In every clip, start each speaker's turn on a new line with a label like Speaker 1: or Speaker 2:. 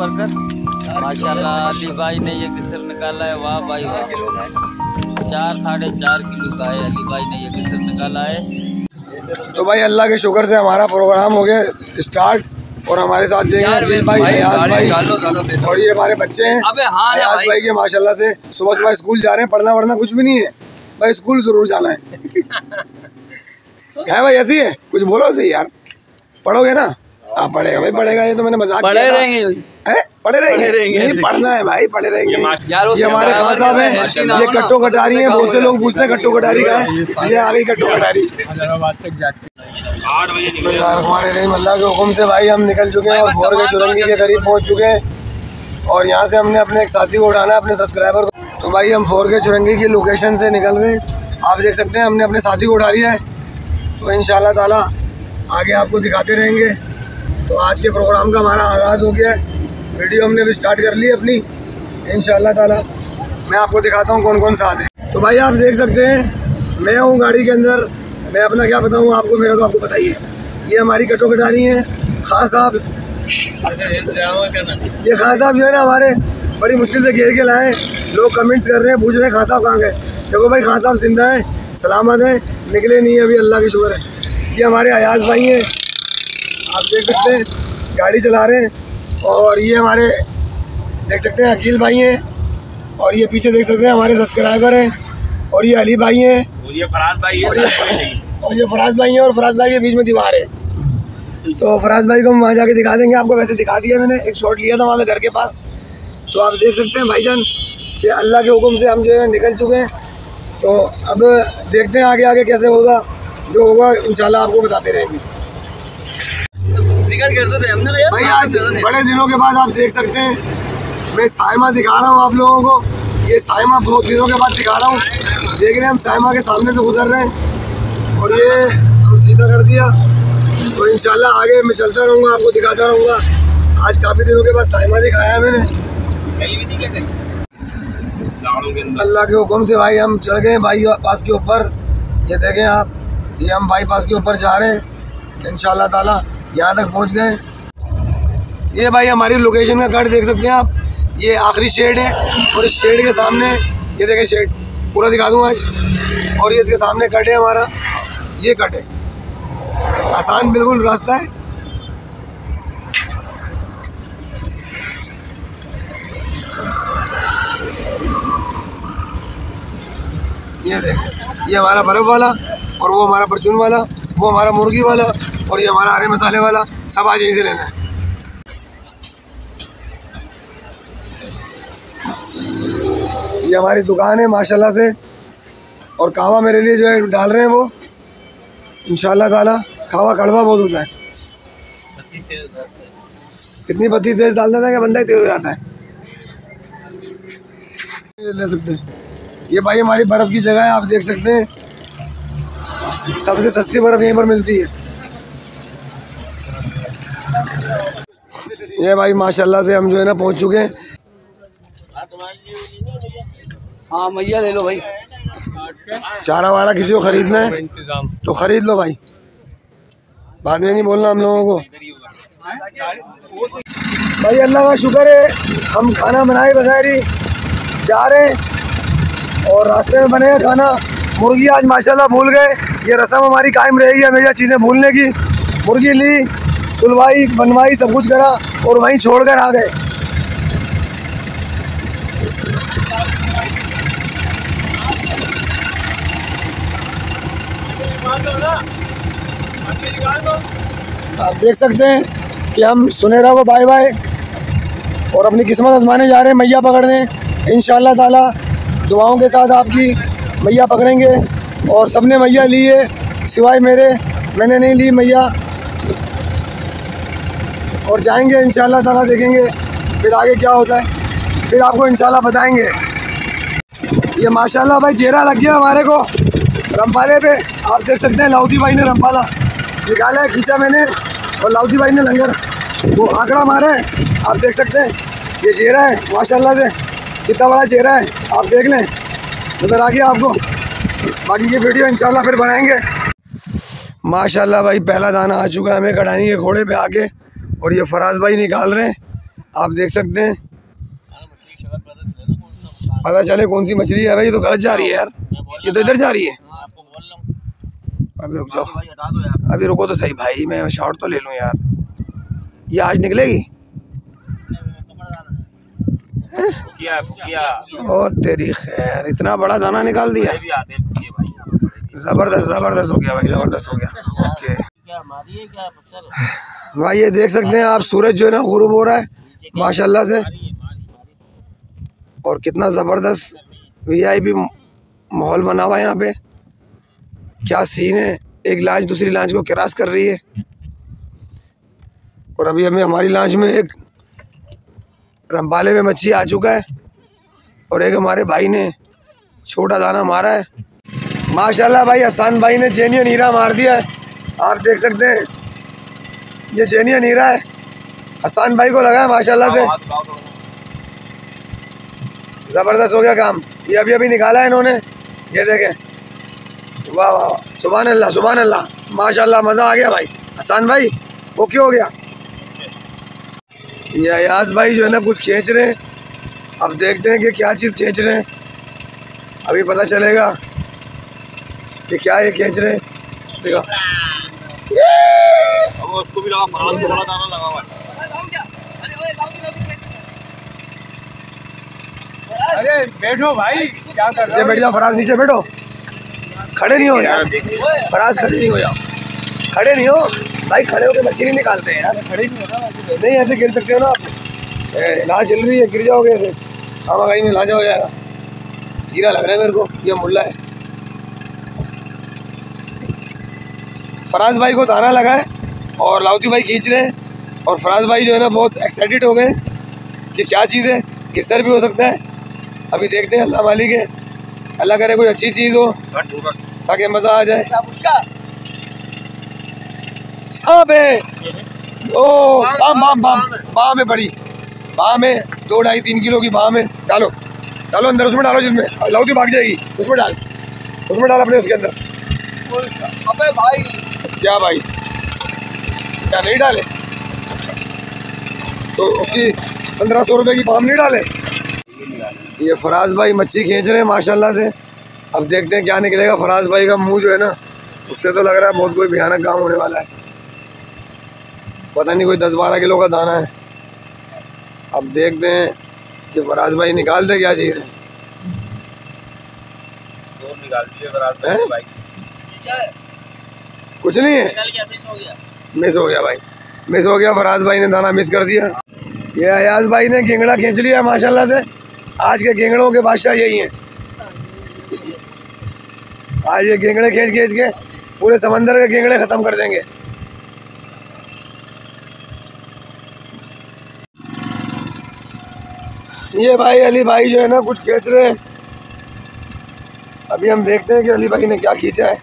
Speaker 1: कर माशाल्लाह अली भाई ने ये किसर निकाला है। वाह भाई वाह। चार साढ़े चार किलो का है अली भाई ने ये किसर निकाला है।
Speaker 2: तो भाई अल्लाह के शुक्र से हमारा प्रोग्राम हो गया स्टार्ट और हमारे साथ अखिल भाई अयाज भाई। और ये हमारे बच्चे हैं
Speaker 3: अबे हाँ
Speaker 2: अयाज
Speaker 3: भाई।
Speaker 2: भाई के माशाल्लाह से। सुबह सुबह स्कूल जा रहे हैं पढ़ना वढ़ना कुछ भी नहीं है। भाई स्कूल ज़रूर जाना है। है भाई ऐसी है? कुछ बोलो सही यार। पढ़ोगे ना? हाँ पढ़ेगा भाई पढ़ेगा ये तो मैंने मज़ाक
Speaker 3: पढ़े रहेंगे।
Speaker 2: है? पढ़े रहेंगे? नहीं पढ़ना है भाई पढ़े रहेंगे। ये हमारे साहब हैं। ये कट्टो कटारी हैं बहुत से लोग पूछते हैं कट्टो कटारी का है। ये आ गई कट्टो कटारी। अल्लाह के हुक्म से भाई हम निकल चुके हैं और भोर के चुरंगी के करीब पहुँच चुके हैं। और यहाँ से हमने अपने एक साथी को उठाना है अपने सब्सक्राइबर को। तो भाई हम फोर के चुरंगी की लोकेशन से निकल रहे हैं आप देख सकते हैं हमने अपने साथी को उठा लिया है। तो इन ताला आगे आपको दिखाते रहेंगे। तो आज के प्रोग्राम का हमारा आगाज़ हो गया है। वीडियो हमने भी स्टार्ट कर ली अपनी। इन ताला मैं आपको दिखाता हूँ कौन कौन साथ है। तो भाई आप देख सकते हैं, मैं हूँ गाड़ी के अंदर। मैं अपना क्या बताऊँ, आपको, मेरा तो आपको बताइए ये हमारी कटो कटारी है। खास साहब ये खास साहब जो है ना हमारे, बड़ी मुश्किल से घेर के लाए। लोग कमेंट्स कर रहे हैं, पूछ रहे हैं, खास साहब कहाँ गए? देखो भाई, खास साहब ज़िंदा हैं, सलामत हैं, निकले नहीं अभी, अल्लाह की शुक्र है। ये हमारे अयाज भाई हैं। आप देख सकते हैं गाड़ी चला रहे हैं और ये हमारे देख सकते हैं अकील भाई हैं और ये पीछे देख सकते हैं हमारे सब्सक्राइबर हैं और ये अली भाई हैं
Speaker 3: ये फराज भाई है।
Speaker 2: और ये और ये फराज भाई हैं और फराज भाई के बीच में दीवार है। तो फराज भाई को हम वहाँ जाके दिखा देंगे आपको वैसे दिखा दिया मैंने एक शॉट लिया था वहाँ पे घर के पास। तो आप देख सकते हैं भाईजान कि अल्लाह के हुक्म से हम जो है निकल चुके हैं। तो अब देखते हैं आगे आगे कैसे होगा जो होगा इंशाल्लाह आपको बताते रहेंगे।
Speaker 3: ज़िक्र करते थे हमने तो
Speaker 2: भाई आज बड़े दिनों के बाद आप देख सकते हैं। मैं साइमा दिखा रहा हूँ आप लोगों को। ये साइमा बहुत दिनों के बाद दिखा रहा हूँ। देख रहे हैं हम साइमा के सामने से गुजर रहे हैं। और ये हम सीधा कर दिया। तो इंशाल्लाह आगे मैं चलता रहूँगा आपको दिखाता रहूँगा। आज काफ़ी दिनों के बाद साइमा दिखाया मैंने। अल्लाह के हुक्म से भाई हम चढ़ गए बाई पास के ऊपर। ये देखें आप ये हम बाईपास के ऊपर जा रहे हैं। इन ताला। यहाँ तक पहुँच गए। ये भाई हमारी लोकेशन का कट देख सकते हैं आप। ये आखिरी शेड है और इस शेड के सामने, ये देखें शेड पूरा दिखा दूँ आज। और ये इसके सामने कट है हमारा। ये कट है। आसान बिल्कुल रास्ता है। ये देखें, ये हमारा बर्फ़ वाला और वो हमारा परचून वाला, वो हमारा मुर्गी वाला। और ये हमारा हरे मसाले वाला। सब आज यहीं से लेना है। ये हमारी दुकान है, माशाल्लाह से। और कावा मेरे लिए जो है, डाल रहे हैं वो। इंशाल्लाह ताला, कावा कड़वा बहुत होता है। कितनी पत्ती तेज डाल देता है कि बंदा ही तेज हो जाता है? ले सकते हैं। ये भाई हमारी बर्फ़ की जगह है, आप देख सकते हैं। सबसे सस्ती बर्फ़ यहीं पर मिलती है। ये भाई माशाल्लाह से हम जो है ना पहुँच चुके हैं।
Speaker 3: हाँ मैया ले लो भाई।
Speaker 2: चारा वारा किसी को खरीदना है तो खरीद लो भाई। बाद में नहीं बोलना हम लोगों को। भाई अल्लाह का शुक्र है हम खाना बनाए बगैर ही जा रहे हैं और रास्ते में बनेगा खाना। मुर्गी आज माशाल्लाह भूल गए। ये रस्म हमारी कायम रहेगी हमेशा चीज़ें भूलने की। मुर्गी ली तुलवाई बनवाई, सब कुछ करा और वहीं छोड़ कर आ गए। आप देख सकते हैं कि हम सुनहरा को बाय बाय और अपनी किस्मत आजमाने जा रहे हैं मैया पकड़ने। इन ताला दुआओं के साथ आपकी मैया पकड़ेंगे और सबने मैया ली है, सिवाय मेरे। मैंने नहीं ली मैया। और जाएँगे इन ताला देखेंगे फिर आगे क्या होता है। फिर आपको इंशाल्लाह बताएँगे। ये माशाल्लाह भाई, चेहरा लग गया हमारे को। रमपाले पे, आप देख सकते हैं, लाउदी भाई ने रमपाला निकाला है, खींचा मैंने। और लाउदी भाई ने लंगर, वो आंकड़ा मारा है। आप देख सकते हैं, ये चेहरा है, माशाल्लाह से। कितना बड़ा चेहरा है, आप देख लें। नज़र आ गया आपको। बाकी की वीडियो इंशाल्लाह फिर बनाएँगे। माशाल्लाह भाई, पहला दाना आ चुका है हमें कढ़ानी के घोड़े पे आके। और ये फराज भाई निकाल रहे हैं। आप देख सकते हैं। पता चले कौन सी मछली है भाई तो गलत जा रही है यार। ये तो इधर जा रही है। अभी रुक जाओ। अभी रुको तो सही भाई, मैं शॉर्ट तो ले लूँ यार। ये आज निकलेगी? ओ तेरी खैर, इतना बड़ा दाना निकाल दिया। ज़बरदस्त ज़बरदस्त हो गया भाई, ज़बरदस्त हो गया। ओके। भाई ये देख सकते हैं आप सूरज जो है ना गुरूब हो रहा है माशाल्लाह से। और कितना ज़बरदस्त वीआईपी माहौल बना हुआ है यहाँ पे। क्या सीन है? एक लांच दूसरी लांच को क्रॉस कर रही है। और अभी हमें हमारी लांच में एक रंबाले में मच्छी आ चुका है। और एक हमारे भाई ने छोटा दाना मारा है। माशाल्लाह भाई हसान भाई ने चेनिया नीरा मार दिया है। आप देख सकते हैं। ये चेनिया नीरा है। हसान भाई को लगा है माशाल्लाह से। ज़बरदस्त हो गया काम। ये अभी अभी निकाला है इन्होंने। ये देखें। वाह वाह वाह। सुबहान अल्लाह सुबहान अल्लाह माशाल्लाह मज़ा आ गया भाई। हसान भाई वो क्यों हो गया? ये अयाज भाई जो है ना कुछ खींच रहे हैं। अब देखते हैं कि क्या चीज़ खींच रहे हैं। अभी पता चलेगा कि क्या ये खींच रहे हैं। देखो।
Speaker 3: अब उसको भी लगा फराज को बड़ा दाना लगा हुआ है। अरे बैठो भाई क्या कर
Speaker 2: नीचे बैठ जाओ फराज नीचे बैठो। खड़े नहीं हो यार। फराज खड़े नहीं हो जाओ खड़े नहीं हो। भाई खड़े होकर मछली नहीं निकालते हैं यार।
Speaker 3: खड़े नहीं
Speaker 2: ऐसे गिर सकते हो ना आप। ना चल रही है गिर जाओगे ऐसे। खामा खाई में लाजा हो जाएगा। हीरा लग रहा है मेरे को ये मुल्ला है। फराज भाई को दाना लगा है। और लाउती भाई खींच रहे हैं। और फराज भाई जो है ना बहुत एक्साइटेड हो गए कि क्या चीज़ है किस सर भी हो सकता है। अभी देखते हैं अल्लाह मालिक है। अल्लाह करे कोई अच्छी चीज़ हो ताकि मज़ा आ जाए। सांप है। ओ बाम बाम बाम। बाम है। बड़ी। बाम है दो ढाई तीन किलो की बाम है। डालो। डालो अंदर उसमें डालो जिसमें। लाउती भाग जाएगी। उसमें डाल। उसमें डाल अपने उसके अंदर।
Speaker 3: अबे भाई।
Speaker 2: क्या भाई? क्या नहीं डाले? तो उसकी पंद्रह सौ रुपये की बाम नहीं डाले? ये फराज भाई मच्छी खींच रहे हैं माशाल्लाह से। अब देखते हैं क्या निकलेगा। फराज भाई का मुँह जो है ना उससे तो लग रहा है बहुत कोई भयानक काम होने वाला है। पता नहीं कोई दस बारह किलो का दाना है। अब देखते हैं कि फराज भाई निकाल दे क्या चीज़। है
Speaker 3: दो निकाल दिए फराज
Speaker 2: हैं?
Speaker 3: भाई।
Speaker 2: कुछ नहीं है। मिस हो गया भाई। मिस हो गया, फराज भाई ने दाना मिस कर दिया। ये अयाज भाई ने गेंगड़ा खींच लिया, माशाल्लाह से। आज के गेंगड़ों के बादशाह यही हैं। आज ये गेंगड़े खींच खींच के पूरे समंदर के गेंगड़े ख़त्म कर देंगे। ये भाई, अली भाई जो है ना, कुछ खींच रहे हैं। अभी हम देखते हैं कि अली भाई ने क्या खींचा है।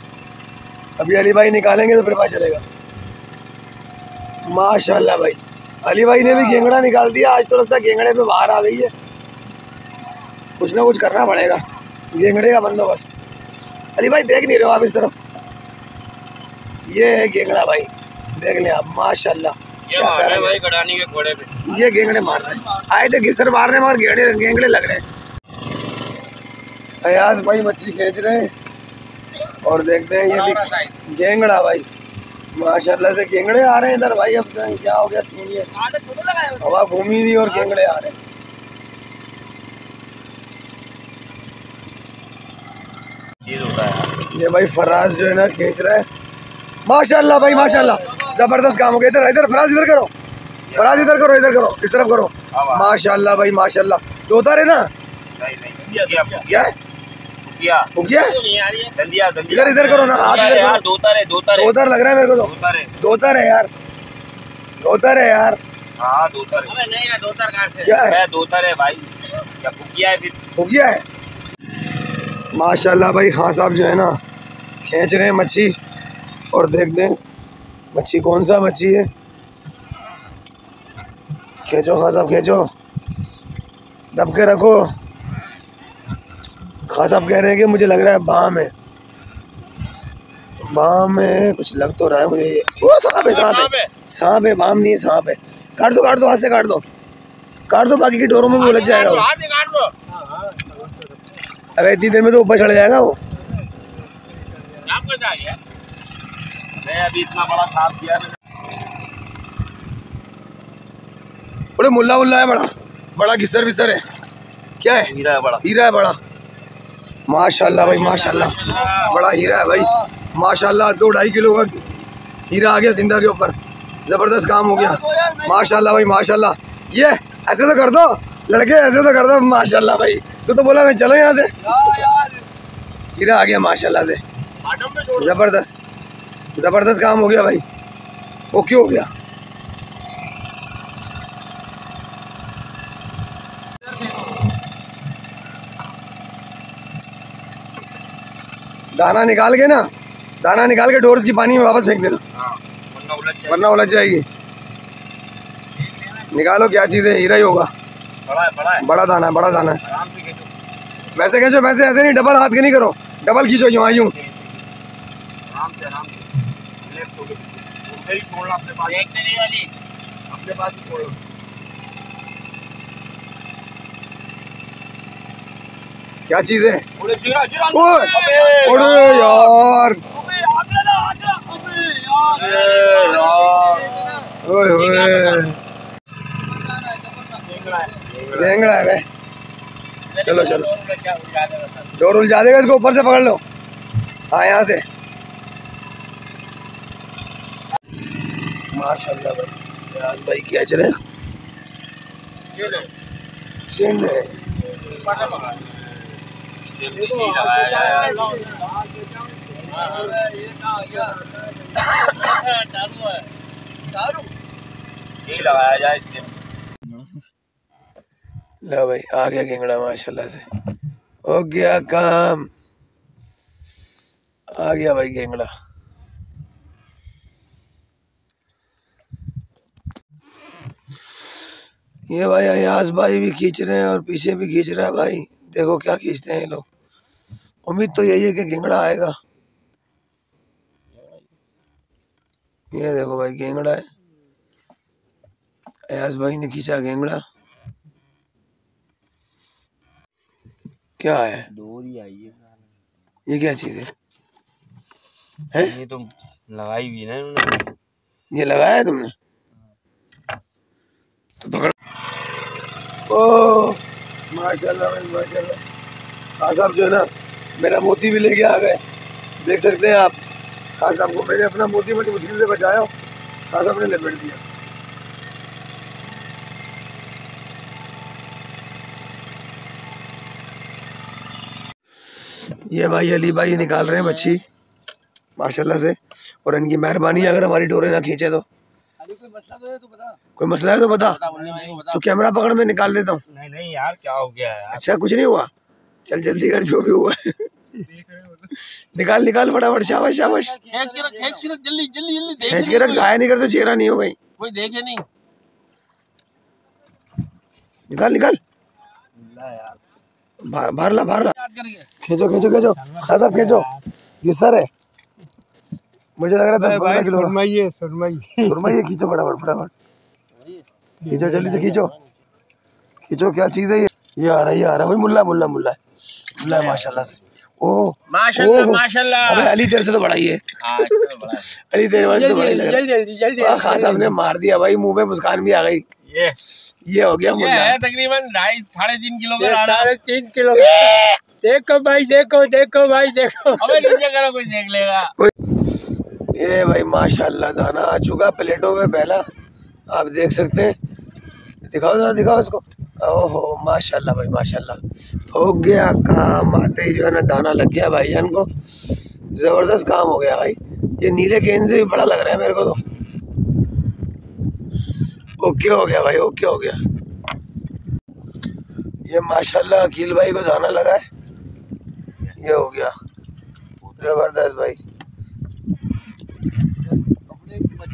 Speaker 2: अभी अली भाई निकालेंगे तो फिर पता चलेगा। माशाल्लाह भाई। अली भाई ने भी गेंगड़ा निकाल दिया आज तो लगता है गेंगड़े पे बाहर आ गई है। कुछ ना कुछ करना पड़ेगा गेंगड़े का बंदोबस्त। अली भाई देख नहीं रहे हो आप इस तरफ़? ये है गेंगड़ा भाई देख लें आप माशाल्लाह।
Speaker 3: ये
Speaker 2: क्या
Speaker 3: मार रहे भाई गड़ानी के घोड़े पे।
Speaker 2: ये गेंगड़े मार रहे हैं। आए थे घिसर मारने मगर गेंगड़े गेंगड़े लग रहे हैं। अयाज भाई मच्छी खींच रहे हैं। और देखते हैं ये भी गेंगड़ा भाई। माशाल्लाह से गेंगड़े आ रहे हैं इधर भाई अब तो क्या हो गया सीन ये हवा घूमी हुई और गेंगड़े आ रहे हैं
Speaker 3: है
Speaker 2: ये भाई फराज जो है ना खींच रहा है माशाल्लाह भाई माशाल्लाह ज़बरदस्त काम हो गया इधर इधर फराज इधर करो फराज इधर करो इधर करो इस तरफ़ करो माशाल्लाह भाई माशाल्लाह तो उतार है ना
Speaker 3: नहीं नहीं किया
Speaker 2: है हो? इधर इधर करो ना हाथ इधर
Speaker 3: यार दो तारे दो तारे
Speaker 2: दो उधर लग रहा है मेरे को तो।
Speaker 3: दो तारे
Speaker 2: दो उधर है यार। दो उधर है यार।
Speaker 3: हाँ दो तारे
Speaker 1: अबे नहीं दो तार कहाँ से
Speaker 2: क्या है?
Speaker 3: दो तारे भाई। क्या है फिर?
Speaker 2: हो है। माशाल्लाह भाई खान साहब जो है ना खींच रहे हैं मच्छी। और देख दें मच्छी कौन सा मच्छी है? खींचो खान साहब खींचो। दब के रखो। खान साहब कह रहे हैं कि मुझे लग रहा है बाम है। बाम है कुछ लग तो रहा है मुझे। ओ सांप है सांप है। सांप है। बाम नहीं है सांप है। काट दो काट दो हाथ से काट दो। काट दो बाकी की डोरों में भी उलझ जाएगा वो।
Speaker 3: हाथ काट दो।
Speaker 2: अगर इतनी देर में तो ऊपर चढ़ जाएगा वो।
Speaker 3: आप कैसे आ गया मैं अभी इतना बड़ा साफ़ किया मैंने।
Speaker 2: बड़े मुल्ला उल्ला है बड़ा। बड़ा घिसर विसर है। क्या है?
Speaker 3: हीरा है बड़ा।
Speaker 2: हीरा है बड़ा। माशाल्लाह भाई, माशाल्लाह। बड़ा हीरा है भाई। माशाल्लाह, दो ढाई किलो का हीरा आ गया ज़िंदा के ऊपर। ज़बरदस्त काम हो गया। माशाल्लाह भाई, माशाल्लाह। ये, ऐसे तो कर दो। लड़के, ऐसे तो कर दो। माशाल्लाह भाई। तू तो बोला मैं चलो यहाँ से। हीरा आ गया माशाल्लाह से। ज़बरदस्त। ज़बरदस्त काम हो गया भाई। ओके हो गया? दाना निकाल के ना दाना निकाल के डोर्स की पानी में वापस फेंक देना।
Speaker 3: हाँ वरना उलझ
Speaker 2: जाएगी। निकालो क्या चीज़ है? हीरा ही होगा।
Speaker 3: बड़ा है बड़ा है।
Speaker 2: बड़ा दाना है बड़ा दाना है। वैसे खींचो वैसे ऐसे नहीं डबल हाथ के नहीं करो। डबल खींचो यूँ यूँ
Speaker 3: छोड़ना अपने पास। एक अपने पास ही छोड़ो।
Speaker 2: क्या चीज़ है?
Speaker 3: पूरे जीरा जीरा
Speaker 2: ओए!
Speaker 3: अबे
Speaker 2: अरे यार। लेंगड़ा है चलो चलो डोर उलझा देगा इसको ऊपर से पकड़ लो। हाँ यहाँ से। माशाल्लाह भाई यार भाई क्या चले चेन है। लो भाई, आ गया गेंगड़ा माशाल्लाह से। हो गया काम। आ गया भाई गेंगड़ा ये भाई अयास भाई भी खींच रहे हैं और पीछे भी खींच रहा है भाई। देखो क्या खींचते हैं ये लोग। उम्मीद तो यही है कि गेंगड़ा आएगा। ये देखो भाई गेंगड़ा है। अयास भाई ने खींचा गेंगड़ा क्या है?
Speaker 3: डोरी आई है
Speaker 2: ये क्या चीज़ है? हैं?
Speaker 3: ये तो लगाई है ना इन्होंने।
Speaker 2: ये लगाया है तुमने? तो पकड़। ओ माशाल्लाह भाई माशाल्लाह। खान साहब जो है ना मेरा मोती भी लेके आ गए। देख सकते हैं आप। साहब को मैंने अपना मोती बड़ी मुश्किल से बचाया खान साहब ने लपेट दिया। ये भाई अली भाई निकाल रहे हैं मच्छी माशाल्लाह से। और इनकी मेहरबानी अगर हमारी डोरे ना खींचे तो। कोई मसला है तो बता। तो कैमरा पकड़ में निकाल देता हूँ।
Speaker 3: नहीं नहीं यार क्या हो गया है
Speaker 2: अच्छा कुछ नहीं हुआ? चल जल्दी कर जो भी हुआ। है निकाल निकाल फटाफट शाबाश शाबाश।
Speaker 1: खींच के रख खींच के रख जल्दी जल्दी जल्दी देख
Speaker 2: खींच के रख जाया नहीं कर तो चेहरा नहीं हो गई।
Speaker 1: कोई देखे नहीं।
Speaker 2: निकाल निकाल। बाहर ला बाहर ला। खींचो खींचो खींचो। खास साहब खींचो। ये सर है। मुझे लग रहा है दस पंद्रह किलो का सुरमई है खींचो फटाफट फटाफट। खींचो जल्दी से खींचो। खींचो क्या चीज़ है ये? ये आ रहा है ये आ रहा है। भाई मुल्ला मुल्ला मुल्ला है। मुल्ला है माशाल्लाह से।
Speaker 3: माशाल्लाह माशाल्लाह।
Speaker 2: अबे अली तेरे से तो बड़ा ही है।
Speaker 3: अच्छा
Speaker 2: अली तेरे वाले से तो बड़ा ही लग रहा है। खान साहब ने मार दिया भाई मुँह में मुस्कान भी आ गई।
Speaker 3: ये।
Speaker 2: ये हो गया
Speaker 3: है तकरीबन ढाई साढ़े तीन किलो का दाना
Speaker 4: साढ़े तीन किलो देखो भाई देखो देखो भाई देखो।
Speaker 3: अबे नीचे करो कोई देख लेगा।
Speaker 2: ये भाई माशाल्लाह दाना आ चुका प्लेटों में पहला। आप देख सकते हैं। दिखाओ जरा दिखाओ इसको। ओहो, माशाल्लाह भाई, माशाल्लाह। हो गया काम। आते ही जो है ना, दाना लग गया भाई जान को। ज़बरदस्त काम हो गया भाई। ये नीले गेंद से भी बड़ा लग रहा है मेरे को तो। ओके हो गया भाई, ओके हो गया। ये माशाल्लाह अकील भाई को दाना लगा है। ये हो गया। ज़बरदस्त भाई।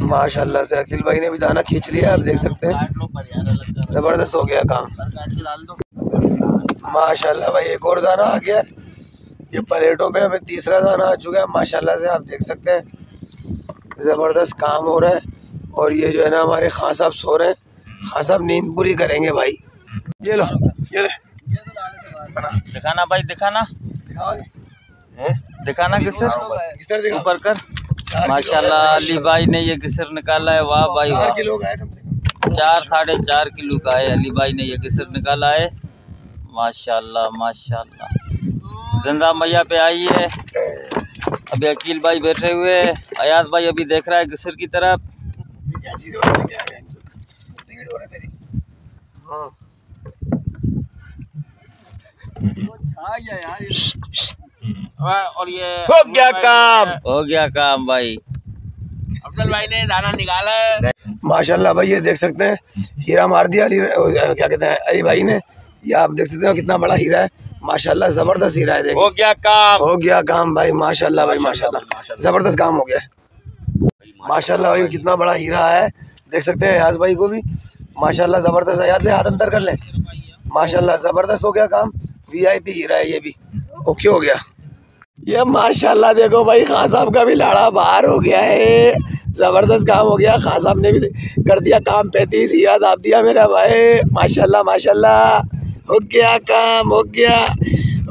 Speaker 2: माशाल्लाह से अखिल भाई ने भी दाना खींच लिया आप देख सकते हैं। ज़बरदस्त हो गया काम। माशाल्लाह भाई एक और दाना आ गया। ये प्लेटों पे हमें तीसरा दाना आ चुका है माशाल्लाह से आप देख सकते हैं। ज़बरदस्त काम हो रहा है। और ये जो है ना हमारे खां साहब सो रहे हैं। खां साहब नींद पूरी करेंगे भाई। ये लो ये ले।
Speaker 1: दिखाना भाई दिखाना। दिखाना
Speaker 2: किस दिखा
Speaker 1: ऊपर कर। माशाल्लाह अली भाई ने ये किसर निकाला है वाह भाई
Speaker 2: चार
Speaker 1: वाह।
Speaker 2: किलो का है कम से कम।
Speaker 1: चार साढ़े चार किलो का है अली भाई ने ये किसर निकाला है। माशाल्लाह माशाल्लाह। ज़िंदा मैया पे आई है। अभी अकील भाई बैठे हुए हैं। अयाज भाई अभी देख रहा है किसर की तरफ़।
Speaker 2: क्या चीज़ हो है
Speaker 3: और ये
Speaker 4: हो गया काम।
Speaker 1: हो गया काम भाई।
Speaker 3: अफजल भाई ने दाना निकाला। है
Speaker 2: माशाल्लाह भाई ये देख सकते हैं हीरा मार दिया क्या कहते हैं अली भाई ने। ये आप देख सकते हो कितना बड़ा हीरा है। माशाल्लाह ज़बरदस्त हीरा है देखो।
Speaker 4: हो गया काम।
Speaker 2: हो गया काम भाई माशाल्लाह भाई माशाल्लाह। ज़बरदस्त काम हो गया। माशाल्लाह भाई कितना बड़ा हीरा है। देख सकते हैं अयाज भाई को भी। माशाल्लाह ज़बरदस्त अयाज भाई हाथ अंदर कर लें। माशाल्लाह ज़बरदस्त हो गया काम। वीआईपी हीरा है ये भी। ओके हो गया। ये माशाल्लाह देखो भाई, खान साहब का भी लाड़ा बाहर हो गया है। ज़बरदस्त काम हो गया। खान साहब ने भी कर दिया काम, पैंतीस हीरा दाब दिया मेरा भाई। माशाल्लाह माशाल्लाह। हो गया काम, हो गया।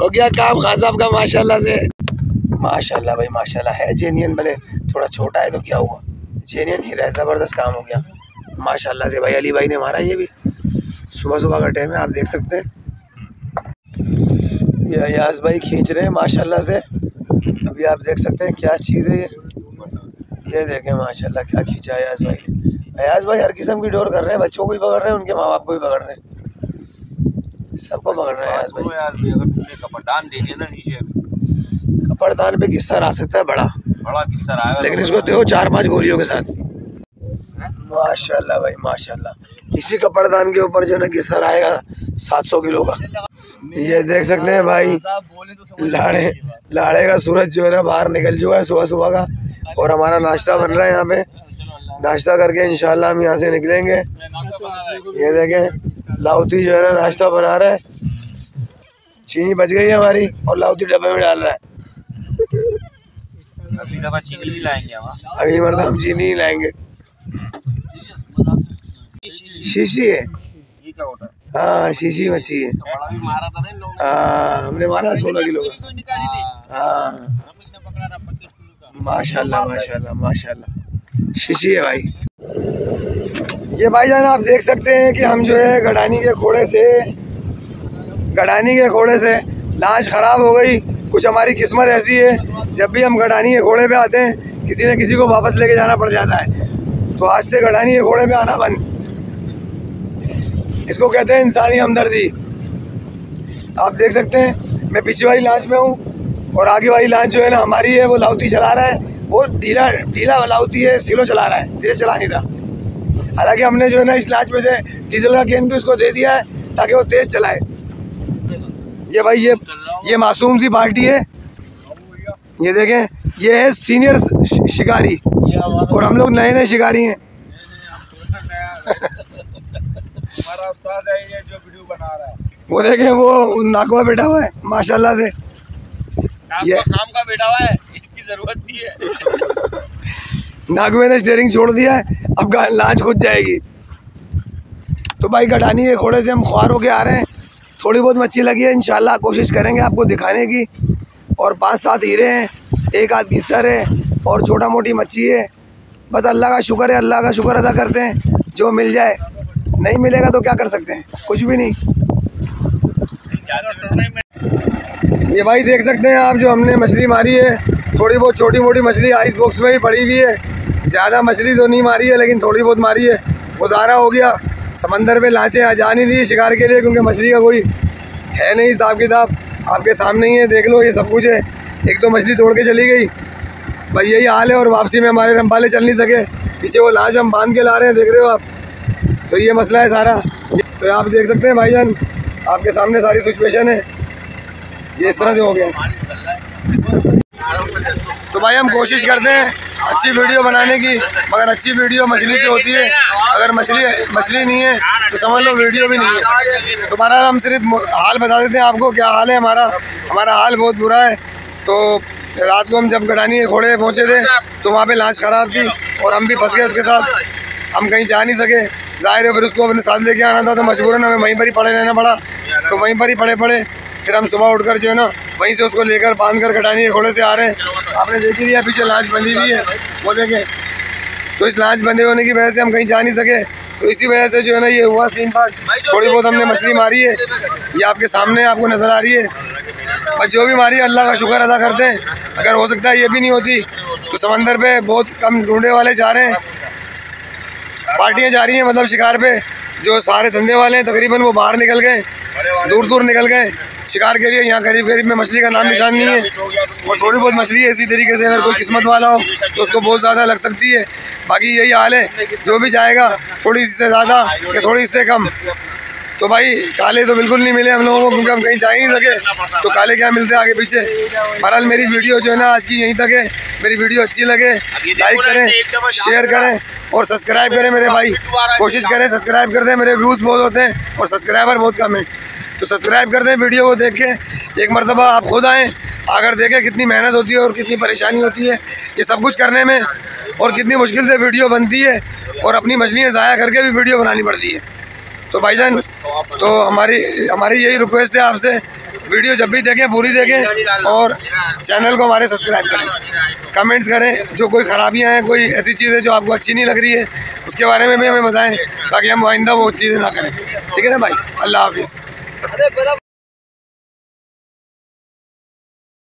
Speaker 2: हो गया काम खान साहब का, माशाल्लाह से। माशाल्लाह भाई, माशाल्लाह। है जेनियन भले, थोड़ा छोटा है तो क्या हुआ? जेनियन हीरा ज़बरदस्त काम हो गया। माशाल्लाह से भाई, अली भाई ने मारा ये भी। सुबह सुबह का टाइम है, आप देख सकते हैं। ये अयाज भाई खींच रहे हैं माशाल्लाह से। अभी आप देख सकते हैं क्या चीज़ है ये। ये देखें माशाल्लाह क्या खींचा अयाज भाई ने। अयाज भाई हर किस्म की डोर कर रहे हैं बच्चों को भी पकड़ रहे हैं उनके माँ बाप को भी पकड़ रहे हैं। सबको पकड़ रहे हैं अयाज भाई।
Speaker 3: यार कपड़दान दे दिया ना नीचे
Speaker 2: कपड़दान पे किस्सा आ सकता है बड़ा।
Speaker 3: बड़ा किस्सा आएगा
Speaker 2: लेकिन इसको दो चार पाँच गोलियों के साथ। माशाल्लाह भाई माशाल्लाह। इसी कपड़दान के ऊपर जो है ना किस्सा आएगा सात सौ किलो का। ये देख सकते हैं भाई लाड़े लाड़े का सूरज जो है ना बाहर निकल चुका है सुबह सुबह का और हमारा नाश्ता बन रहा है यहाँ पे। नाश्ता करके इंशाल्लाह हम यहाँ से निकलेंगे। ये देखें लाउती जो है ना नाश्ता बना रहा है। चीनी बच गई है हमारी और लाउती डब्बे में डाल रहा है।
Speaker 3: अगली दफ़ा चीनी भी लाएँगे
Speaker 2: अगली बार तो हम चीनी ही लाएँगे। शीशी है।
Speaker 3: है,
Speaker 2: शीशी मच्छी है हाँ हमने मारा सोलह किलो का। हाँ। माशाल्लाह माशाल्लाह माशाल्लाह। शीशी है भाई। ये भाई जान आप देख सकते हैं कि हम जो है गडानी के घोड़े से, गडानी के घोड़े से लाश ख़राब हो गई। कुछ हमारी किस्मत ऐसी है, जब भी हम गडानी के घोड़े पे आते हैं, किसी न किसी को वापस लेके जाना पड़ जाता है। तो आज से गडानी के घोड़े पे आना बंद। इसको कहते हैं इंसानी हमदर्दी। आप देख सकते हैं, मैं पीछे वाली लाश में हूँ और आगे वाली लाश जो है ना, हमारी है, वो लाउती चला रहा है। वो ढीला ढीला लाउती है, सिलो चला रहा है, तेज चला नहीं रहा। हालाँकि हमने जो है ना, इस लाच में से डीजल का गेंद भी उसको दे दिया है, ताकि वो तेज चलाए। ये भाई, ये ये मासूम सी पार्टी है। ये देखें, ये है सीनियर शिकारी। और हम लोग नए नए शिकारी हैं।
Speaker 3: हमारा है ये जो वीडियो बना रहा है।
Speaker 2: वो देखें वो नाकवा बैठा हुआ है माशाल्लाह से।
Speaker 3: काम
Speaker 2: ये-
Speaker 3: का काम का बेटा हुआ है इसकी ज़रूरत नहीं है।
Speaker 2: नागवे ने स्टेयरिंग छोड़ दिया है अब लांच खुद जाएगी। तो भाई गडानी के घोड़े से हम ख्वार होके आ रहे हैं। थोड़ी बहुत मच्छी लगी है इंशाल्लाह कोशिश करेंगे आपको दिखाने की। और पाँच सात हीरे हैं एक आध किस्सर है और छोटा मोटी मच्छी है। बस अल्लाह का शुक्र है अल्लाह का शुक्र अदा करते हैं जो मिल जाए। नहीं मिलेगा तो क्या कर सकते हैं? कुछ भी नहीं। ये भाई देख सकते हैं आप जो हमने मछली मारी है। थोड़ी बहुत छोटी मोटी मछली आइस बॉक्स में भी पड़ी हुई है। ज़्यादा मछली तो नहीं मारी है, लेकिन थोड़ी बहुत मारी है। गुजारा हो गया। समंदर में लाचे आ जा नहीं रही शिकार के लिए, क्योंकि मछली का कोई है नहीं हिसाब किताब। आपके सामने ही है, देख लो, ये सब कुछ है। एक तो मछली तोड़ के चली गई। भाई यही हाल है, और वापसी में हमारे रंबाले चल नहीं सके। पीछे वो लाश हम बाँध के ला रहे हैं, देख रहे हो आप? तो ये मसला है सारा। तो आप देख सकते हैं भाईजान, आपके सामने सारी सिचुएशन है। ये इस तरह से हो गया। तो भाई हम कोशिश करते हैं अच्छी वीडियो बनाने की, मगर अच्छी वीडियो मछली से होती है। अगर मछली मछली नहीं है तो समझ लो वीडियो भी नहीं है। तो बहरहाल हम सिर्फ़ हाल बता देते हैं आपको क्या हाल है हमारा। हमारा हाल बहुत बुरा है। तो रात को हम जब गढ़ानी घोड़े पहुँचे थे तो वहाँ पे लाश ख़राब थी और हम भी फंस गए उसके साथ। हम कहीं जा नहीं सके। ज़ाहिर है, फिर उसको अपने साथ लेके आना था तो मजबूरन हमें वहीं पर ही पड़े रहना पड़ा। तो वहीं पर ही पड़े पड़े। फिर हम सुबह उठकर जो है ना, वहीं से उसको लेकर बाँध कर कटानी के घोड़े से आ रहे हैं। आपने देखी लिया पीछे लाश बंधी हुई है। वो देखें तो इस लाश बंधे होने की वजह से हम कहीं जा नहीं सके। तो इसी वजह से जो है ना, ये हुआ सीन पार्ट थोड़ी बहुत हमने मछली मारी है। ये आपके सामने आपको नज़र आ रही है। और जो भी मारी है अल्लाह का शुक्र अदा करते हैं। अगर हो सकता है ये भी नहीं होती तो समंदर पे बहुत कम ढूंढे वाले जा रहे हैं। पार्टियाँ जा रही हैं मतलब शिकार पे, जो सारे धंधे वाले हैं, तकरीबन वो बाहर निकल गए दूर दूर निकल गए। शिकार के लिए यहाँ करीब करीब में मछली का नाम निशान नहीं है। और थोड़ी बहुत मछली है इसी तरीके से, अगर कोई किस्मत वाला हो तो उसको बहुत ज़्यादा लग सकती है। बाकी यही हाल है। जो भी जाएगा, थोड़ी से ज़्यादा या थोड़ी से कम। तो भाई, काले तो बिल्कुल नहीं मिले, हम लोगों को क्योंकि हम कहीं जा ही नहीं सके। तो काले क्या मिलते हैं आगे पीछे? बहरहाल मेरी वीडियो जो है ना, आज की यहीं तक है। मेरी वीडियो अच्छी लगे लाइक करें शेयर करें और सब्सक्राइब करें मेरे भाई। कोशिश करें सब्सक्राइब कर दें, मेरे व्यूज़ बहुत होते हैं और सब्सक्राइबर बहुत कम है। तो सब्सक्राइब कर दें वीडियो को देख के। एक मरतबा आप खुद आएँ, आकर देखें कितनी मेहनत होती है और कितनी परेशानी होती है। ये सब कुछ करने में और कितनी मुश्किल से वीडियो बनती है और अपनी मछलियाँ ज़ाया करके भी वीडियो बनानी पड़ती है। तो भाई जान तो हमारी हमारी यही रिक्वेस्ट है आपसे। वीडियो जब भी देखें, पूरी देखें और चैनल को हमारे सब्सक्राइब करें। कमेंट्स करें, जो कोई ख़राबियाँ हैं, कोई ऐसी चीज़ें जो आपको अच्छी नहीं लग रही है, उसके बारे में भी हमें बताएँ, ताकि हम आइंदा वो चीज़ें ना करें। ठीक है ना भाई? अल्लाह हाफिज़।